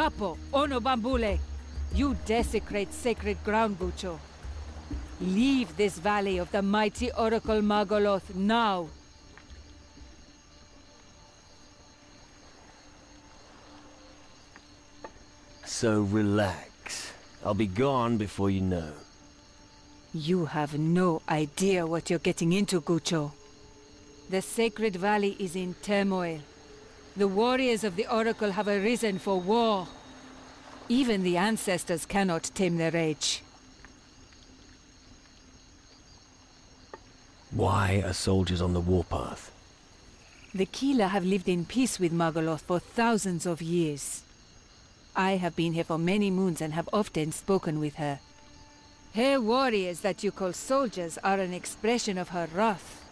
Capo, Ono Bambule. You desecrate sacred ground, Gucho. Leave this valley of the mighty Oracle Magoloth now. So relax. I'll be gone before you know. You have no idea what you're getting into, Gucho. The Sacred Valley is in turmoil. The warriors of the Oracle have arisen for war. Even the ancestors cannot tame their rage. Why are soldiers on the warpath? The Kila have lived in peace with Magoloth for thousands of years. I have been here for many moons and have often spoken with her. Her warriors that you call soldiers are an expression of her wrath.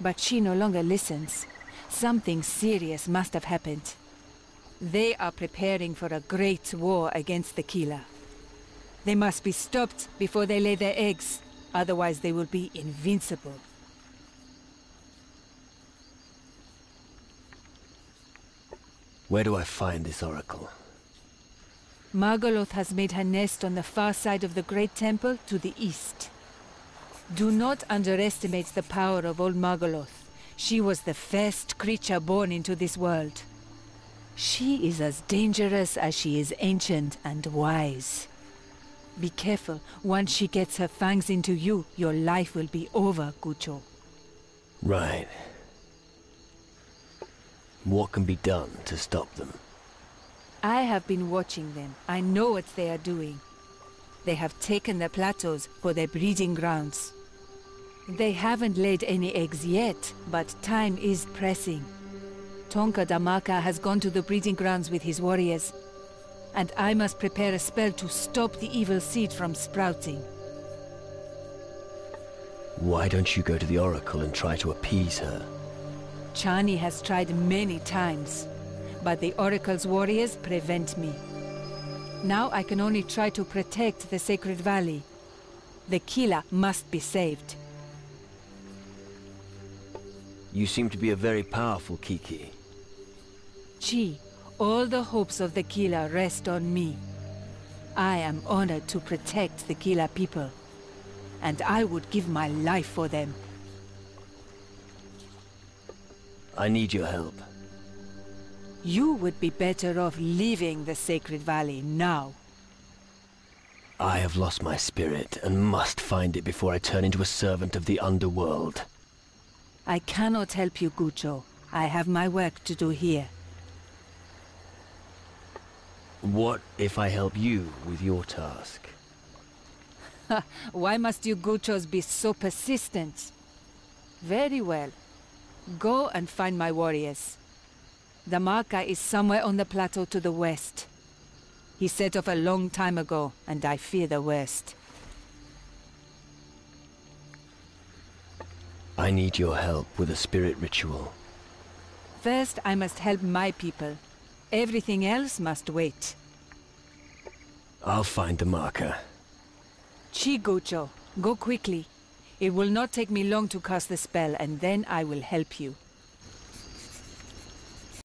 But she no longer listens. Something serious must have happened. They are preparing for a great war against the Kila. They must be stopped before they lay their eggs. Otherwise they will be invincible. Where do I find this oracle? Magoloth has made her nest on the far side of the Great Temple to the east. Do not underestimate the power of old Magoloth. She was the first creature born into this world. She is as dangerous as she is ancient and wise. Be careful. Once she gets her fangs into you, your life will be over, Gucho. Right. What can be done to stop them? I have been watching them. I know what they are doing. They have taken the plateaus for their breeding grounds. They haven't laid any eggs yet, but time is pressing. Tonka Damaka has gone to the breeding grounds with his warriors, and I must prepare a spell to stop the evil seed from sprouting. Why don't you go to the Oracle and try to appease her? Chani has tried many times, but the Oracle's warriors prevent me. Now I can only try to protect the Sacred Valley. The Kila must be saved. You seem to be a very powerful Kiki. Chi, all the hopes of the Kila rest on me. I am honored to protect the Kila people. And I would give my life for them. I need your help. You would be better off leaving the Sacred Valley now. I have lost my spirit and must find it before I turn into a servant of the underworld. I cannot help you, Gucho. I have my work to do here. What if I help you with your task? Why must you Guchos be so persistent? Very well. Go and find my warriors. Damaka is somewhere on the plateau to the west. He set off a long time ago, and I fear the worst. I need your help with a spirit ritual. First, I must help my people. Everything else must wait. I'll find Damaka. Chigucho, go quickly. It will not take me long to cast the spell, and then I will help you.